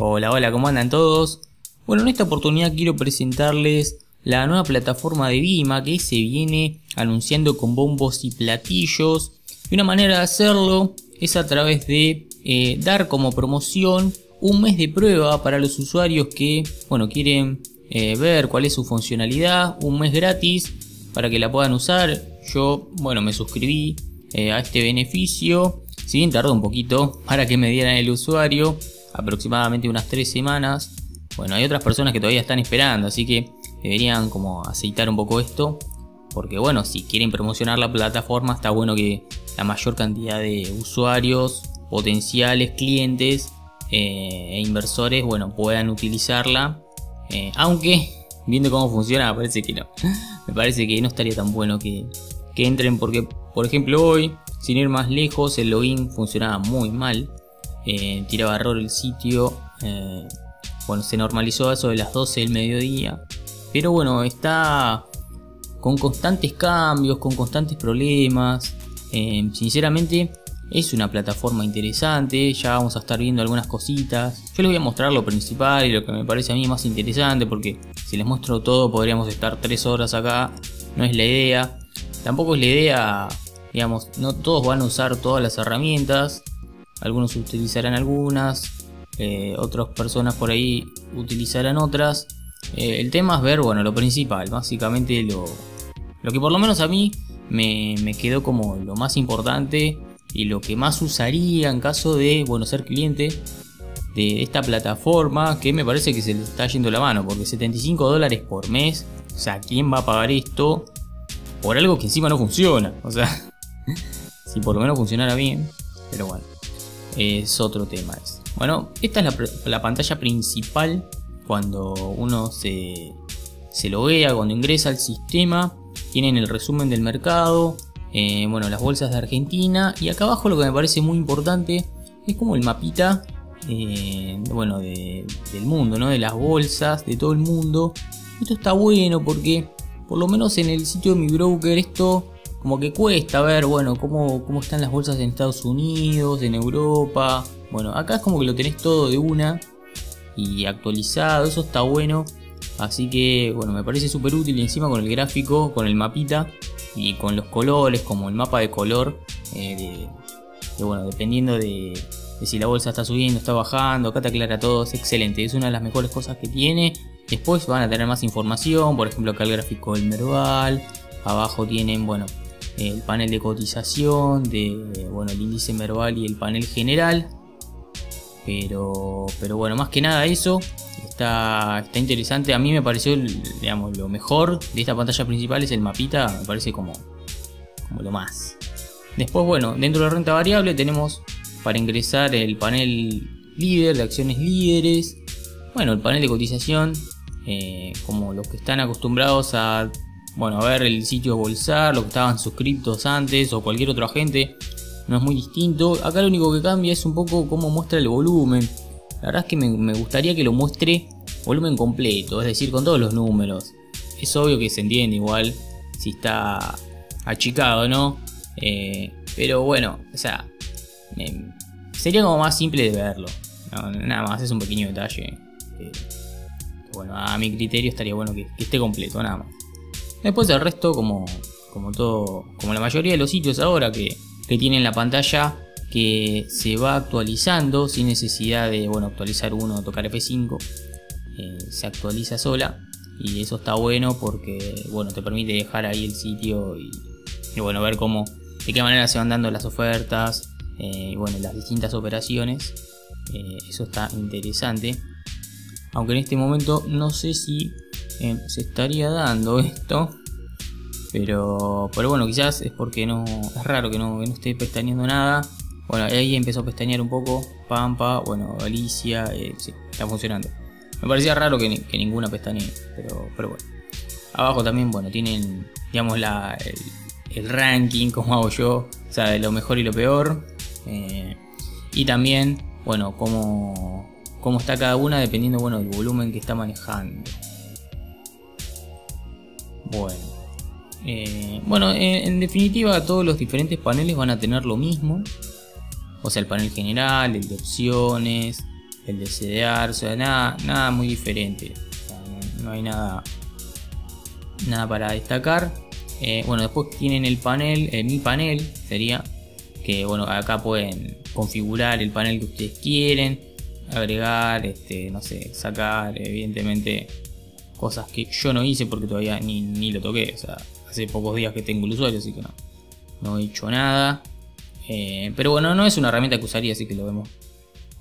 Hola, hola, ¿cómo andan todos? Bueno, en esta oportunidad quiero presentarles la nueva plataforma de Vima que se viene anunciando con bombos y platillos. Y una manera de hacerlo es a través de eh, dar como promoción un mes de prueba para los usuarios que, bueno, quieren eh, ver cuál es su funcionalidad, un mes gratis para que la puedan usar. Yo, bueno, me suscribí eh, a este beneficio. Si bien tardó un poquito para que me dieran el usuario, aproximadamente unas 3 semanas. Bueno, hay otras personas que todavía están esperando, así que deberían como aceitar un poco esto. Porque bueno, si quieren promocionar la plataforma, está bueno que la mayor cantidad de usuarios, potenciales clientes eh, e inversores, bueno, puedan utilizarla. Eh, aunque, viendo cómo funciona, me parece que no. me parece que no estaría tan bueno que, que entren porque, por ejemplo, hoy, sin ir más lejos, el login funcionaba muy mal. Eh, tiraba error el sitio. bueno, se normalizó eso de las 12 del mediodía. Pero bueno, está con constantes cambios, con constantes problemas. sinceramente, es una plataforma interesante, ya vamos a estar viendo algunas cositas. Yo les voy a mostrar lo principal y lo que me parece a mí más interesante porque si les muestro todo podríamos estar 3 horas acá. No es la idea. Tampoco es la idea, digamos, no todos van a usar todas las herramientas. Algunos utilizarán algunas, eh, otras personas por ahí utilizarán otras. Eh, el tema es ver, bueno, lo principal, básicamente lo, lo que por lo menos a mí me, me quedó como lo más importante y lo que más usaría en caso de bueno, ser cliente de esta plataforma que me parece que se le está yendo la mano porque 75 dólares por mes, o sea, ¿quién va a pagar esto por algo que encima no funciona? O sea, si por lo menos funcionara bien, pero bueno, es otro tema. Bueno, esta es la, pantalla principal cuando uno se, se lo vea, cuando ingresa al sistema. Tienen el resumen del mercado, eh, bueno, las bolsas de Argentina. Y acá abajo lo que me parece muy importante es como el mapita eh, bueno, del mundo, ¿no? De las bolsas, de todo el mundo. Esto está bueno porque, por lo menos en el sitio de mi broker, esto como que cuesta ver, bueno, cómo, cómo están las bolsas en Estados Unidos, en Europa. Bueno, acá es como que lo tenés todo de una y actualizado, eso está bueno. Así que, bueno, me parece súper útil y encima con el gráfico, con el mapita, y con los colores, como el mapa de color, eh, de, bueno, dependiendo de, si la bolsa está subiendo, está bajando, acá te aclara todo, es excelente, es una de las mejores cosas que tiene. Después van a tener más información, por ejemplo acá el gráfico del Merval, abajo tienen, bueno, el panel de cotización, de, bueno, el índice Merval y el panel general. Pero, pero bueno, más que nada eso, Está, interesante. A mí me pareció, digamos, lo mejor de esta pantalla principal es el mapita. Me parece como, como lo más. Después, bueno, dentro de la renta variable tenemos para ingresar el panel líder de acciones líderes. Bueno, el panel de cotización. Eh, como los que están acostumbrados a, bueno, ver el sitio de Bolsar, los que estaban suscritos antes o cualquier otro agente. No es muy distinto. Acá lo único que cambia es un poco cómo muestra el volumen la verdad es que me, gustaría que lo muestre volumen completo, es decir, con todos los números. Es obvio que se entiende igual si está achicado, ¿no? Eh, pero bueno, o sea, sería como más simple de verlo. nada más, es un pequeño detalle. Eh, bueno, a mi criterio estaría bueno que, esté completo, nada más. Después el resto, como, como todo, como la mayoría de los sitios ahora que, que tienen la pantalla que se va actualizando sin necesidad de bueno, actualizar uno o tocar F5. Eh, se actualiza sola y eso está bueno porque bueno, te permite dejar ahí el sitio y, bueno, ver cómo, de qué manera se van dando las ofertas eh, y bueno, las distintas operaciones. Eh, eso está interesante. Aunque en este momento no sé si se estaría dando esto. Pero, pero bueno, quizás es porque no es raro que no, que no esté pestañeando nada. Bueno, ahí empezó a pestañear un poco. Pampa, bueno, Alicia, eh, sí, está funcionando. Me parecía raro que, ninguna pestañe, pero, pero bueno. Abajo también, bueno, tienen, digamos, la, el, ranking, como hago yo, o sea, de lo mejor y lo peor. Eh, y también, bueno, cómo, cómo está cada una dependiendo, bueno, del volumen que está manejando. Bueno. Eh, bueno, en definitiva todos los diferentes paneles van a tener lo mismo o sea, el panel general, el de opciones, el de CDR, o sea, nada, nada muy diferente. no, hay nada, nada para destacar. Eh, bueno, después tienen el panel, eh, mi panel sería que bueno, acá pueden configurar el panel que ustedes quieren, agregar, este, no sé, sacar, evidentemente cosas que yo no hice porque todavía ni, ni lo toqué, o sea, hace pocos días que tengo el usuario, así que no, no he hecho nada. Eh, pero bueno, no es una herramienta que usaría, así que lo vemos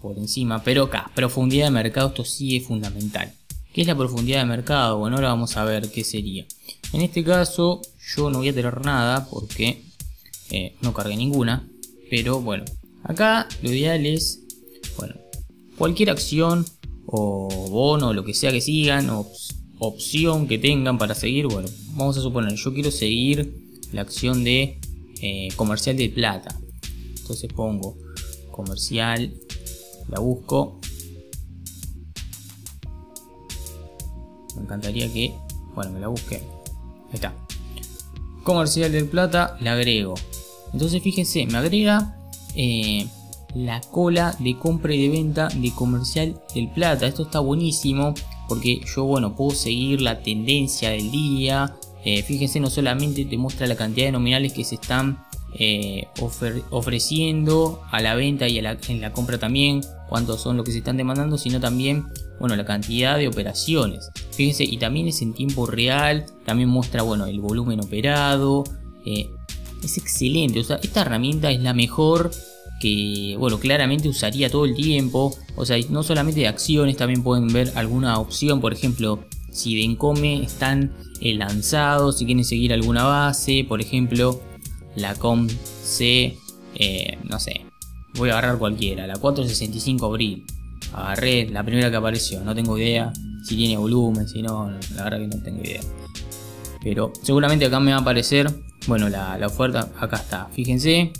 por encima. Pero acá, profundidad de mercado, esto sí es fundamental. ¿Qué es la profundidad de mercado? Bueno, ahora vamos a ver qué sería. En este caso, yo no voy a tener nada porque eh, no cargué ninguna. Pero bueno, acá lo ideal es, bueno, cualquier acción o bono, o lo que sea que sigan, opción que tengan para seguir. Bueno, vamos a suponer, yo quiero seguir la acción de eh, comercial de plata. Entonces pongo comercial, la busco. Me encantaría que, bueno, me la busque. Ahí está. Comercial del plata, la agrego. Entonces fíjense, me agrega eh, la cola de compra y de venta de comercial del plata. Esto está buenísimo porque yo, bueno, puedo seguir la tendencia del día. Eh, fíjense, no solamente te muestra la cantidad de nominales que se están eh, ofreciendo a la venta y en la compra también, cuántos son los que se están demandando, sino también bueno, la cantidad de operaciones. Fíjense, y también es en tiempo real, también muestra bueno, el volumen operado. Eh, es excelente, o sea, esta herramienta es la mejor que, bueno, claramente usaría todo el tiempo. O sea, no solamente de acciones, también pueden ver alguna opción, por ejemplo, si de Encome están eh, lanzados, si quieren seguir alguna base, por ejemplo, la COM C, eh, no sé, voy a agarrar cualquiera, la 465 abril. Agarré la primera que apareció, no tengo idea si tiene volumen, si no, la verdad que no tengo idea. Pero seguramente acá me va a aparecer, bueno, la, oferta, acá está, fíjense.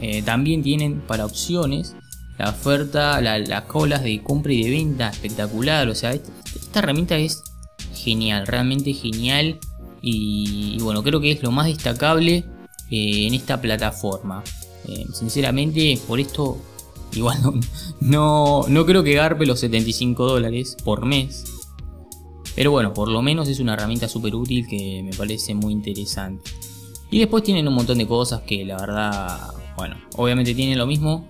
Eh, también tienen para opciones la oferta, las colas de compra y de venta espectacular. O sea, esta, herramienta es genial, realmente genial. Y, bueno, creo que es lo más destacable eh, en esta plataforma. Eh, sinceramente, por esto, igual no, no, creo que garpe los 75 dólares por mes. Pero bueno, por lo menos es una herramienta súper útil que me parece muy interesante. Y después tienen un montón de cosas que la verdad, bueno, obviamente tienen lo mismo.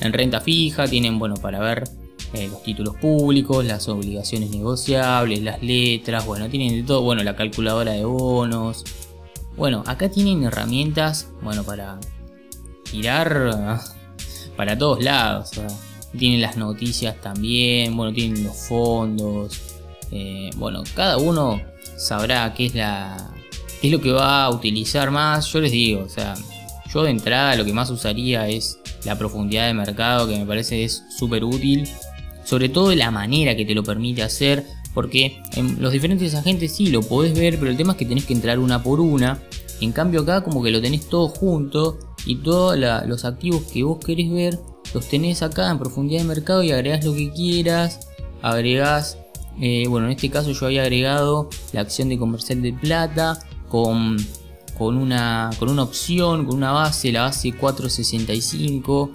En renta fija, tienen, bueno, para ver eh, los títulos públicos, las obligaciones negociables, las letras, bueno, tienen de todo, bueno, la calculadora de bonos. Bueno, acá tienen herramientas, bueno, para tirar para todos lados. tienen las noticias también, bueno, tienen los fondos. Eh, bueno, cada uno sabrá qué es la qué es lo que va a utilizar más. Yo les digo, o sea, yo de entrada lo que más usaría es la profundidad de mercado, que me parece es súper útil. Sobre todo la manera que te lo permite hacer. Porque en los diferentes agentes sí lo podés ver, pero el tema es que tenés que entrar una por una. En cambio acá como que lo tenés todo junto y todos los activos que vos querés ver los tenés acá en profundidad de mercado y agregás lo que quieras. Agregás, eh, bueno en este caso yo había agregado la acción de comercial de plata con, con, una, con una opción, con una base, la base 465.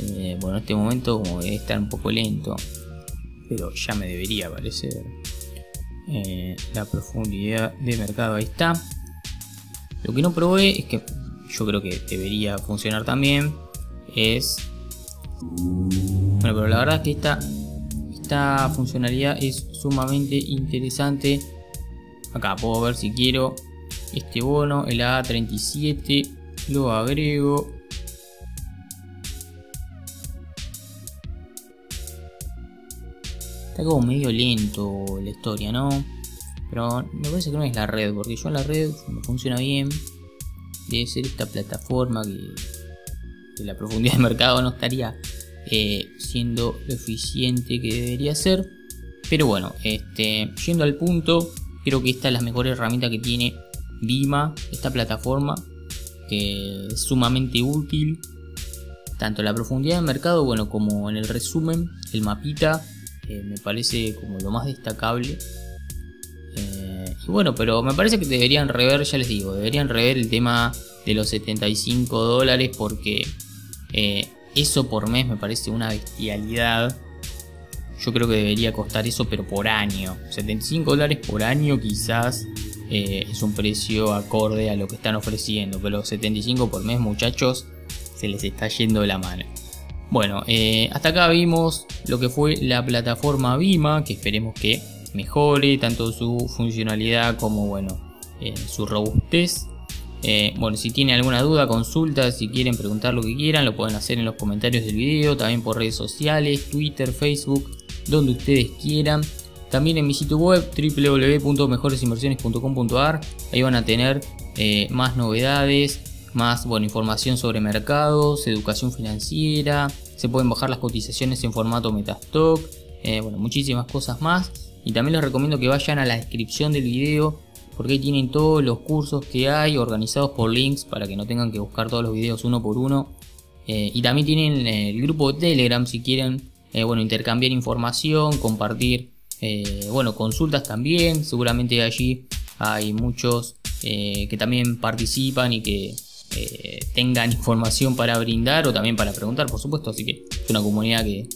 Eh, bueno en este momento como debe estar un poco lento, pero ya me debería aparecer. Eh, la profundidad de mercado ahí está lo que no probé es que yo creo que debería funcionar también. Es... Bueno, pero la verdad es que esta, esta funcionalidad es sumamente interesante. Acá puedo ver si quiero este bono, el A37. Lo agrego. Está como medio lento la historia, ¿no? Pero me parece que no es la red, porque yo en la red me funciona bien. Debe ser esta plataforma que, la profundidad de mercado no estaría eh, siendo lo eficiente que debería ser. Pero bueno, este, yendo al punto, creo que esta es la mejor herramienta que tiene Vima, esta plataforma, que es sumamente útil. Tanto la profundidad de mercado, bueno, como en el resumen, el mapita, eh, me parece como lo más destacable y bueno, pero me parece que deberían rever, ya les digo, deberían rever el tema de los 75 dólares porque eh, eso por mes me parece una bestialidad. yo creo que debería costar eso, pero por año. 75 dólares por año quizás eh, es un precio acorde a lo que están ofreciendo, pero 75 por mes muchachos se les está yendo la mano. Bueno, eh, hasta acá vimos lo que fue la plataforma Vima, que esperemos que mejore tanto su funcionalidad como bueno, eh, su robustez. bueno, si tienen alguna duda, consulta, si quieren preguntar lo que quieran, lo pueden hacer en los comentarios del video, también por redes sociales, Twitter, Facebook, donde ustedes quieran. También en mi sitio web www.mejoresinversiones.com.ar ahí van a tener eh, más novedades, más información sobre mercados, educación financiera, se pueden bajar las cotizaciones en formato Metastock, eh, bueno, muchísimas cosas más. Y también les recomiendo que vayan a la descripción del video porque ahí tienen todos los cursos que hay organizados por links para que no tengan que buscar todos los videos uno por uno. Eh, y también tienen el grupo de Telegram si quieren bueno, intercambiar información, compartir eh, bueno, consultas también, seguramente allí hay muchos eh, que también participan y que eh, tengan información para brindar o también para preguntar, por supuesto, así que es una comunidad que,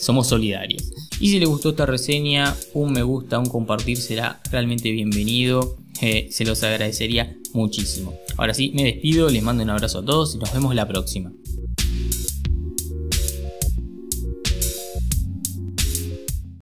somos solidarios. Y si les gustó esta reseña, un me gusta, un compartir será realmente bienvenido, se los agradecería muchísimo. Ahora sí, me despido, les mando un abrazo a todos y nos vemos la próxima.